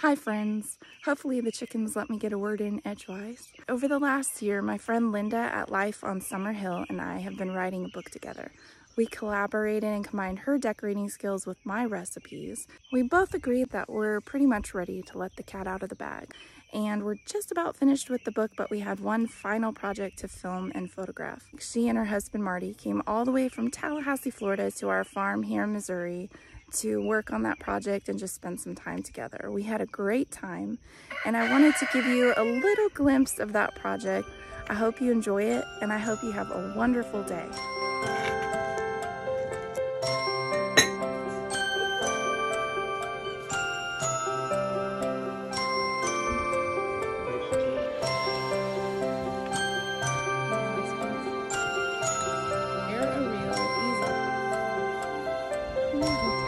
Hi friends! Hopefully the chickens let me get a word in edgewise. Over the last year, my friend Linda at Life on Summerhill and I have been writing a book together. We collaborated and combined her decorating skills with my recipes. We both agreed that we're pretty much ready to let the cat out of the bag. And we're just about finished with the book, but we had one final project to film and photograph. She and her husband Marty came all the way from Tallahassee, Florida to our farm here in Missouri to work on that project and just spend some time together. We had a great time and I wanted to give you a little glimpse of that project. I hope you enjoy it and I hope you have a wonderful day. Thank.